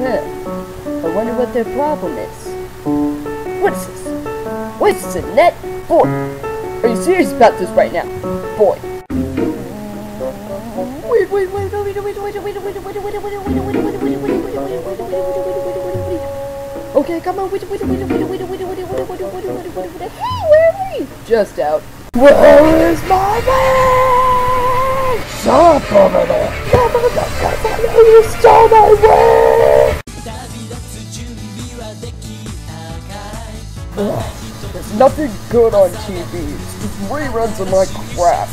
Huh. I wonder what their problem is. What is this? What is this, a net? Boy, are you serious about this right now? Boy. Wait, wait, wait, wait, wait, wait, wait, wait, wait, wait, wait, wait, wait, Okay, come on, wait, wait, wait, wait, wait, wait, wait, wait, wait, wait, wait, wait, Hey, where are we? Just out. Where is my bag? Stop over there. No, no, no, you stole my wig! Ugh, there's nothing good on TV. Reruns of my crap.